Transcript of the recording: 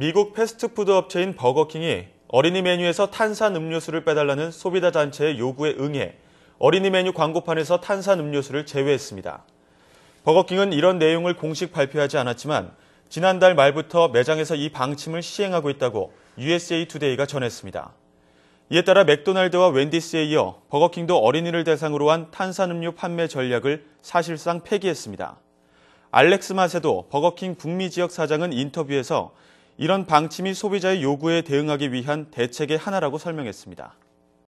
미국 패스트푸드 업체인 버거킹이 어린이 메뉴에서 탄산 음료수를 빼달라는 소비자 단체의 요구에 응해 어린이 메뉴 광고판에서 탄산 음료수를 제외했습니다. 버거킹은 이런 내용을 공식 발표하지 않았지만 지난달 말부터 매장에서 이 방침을 시행하고 있다고 USA 투데이가 전했습니다. 이에 따라 맥도날드와 웬디스에 이어 버거킹도 어린이를 대상으로 한 탄산음료 판매 전략을 사실상 폐기했습니다. 알렉스 마세도 버거킹 북미 지역 사장은 인터뷰에서 이런 방침이 소비자의 요구에 대응하기 위한 대책의 하나라고 설명했습니다.